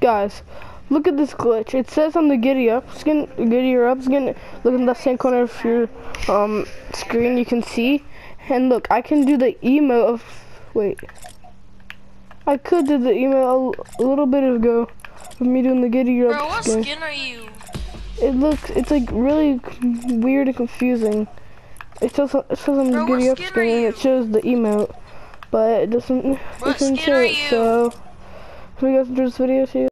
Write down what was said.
Guys, look at this glitch. It says on the Giddy Up skin, Giddy Up skin, look in the left hand corner of your um screen, you can see. And look, I can do the emo of, wait. I could do the emo a, a little bit ago of me doing the Giddy Up Bro, what skin. are you? It looks, it's like really weird and confusing. It says, it says on the Giddy Up skin screen it shows the emote, but it doesn't, it doesn't show it, so. Hope you guys enjoyed this video, see you.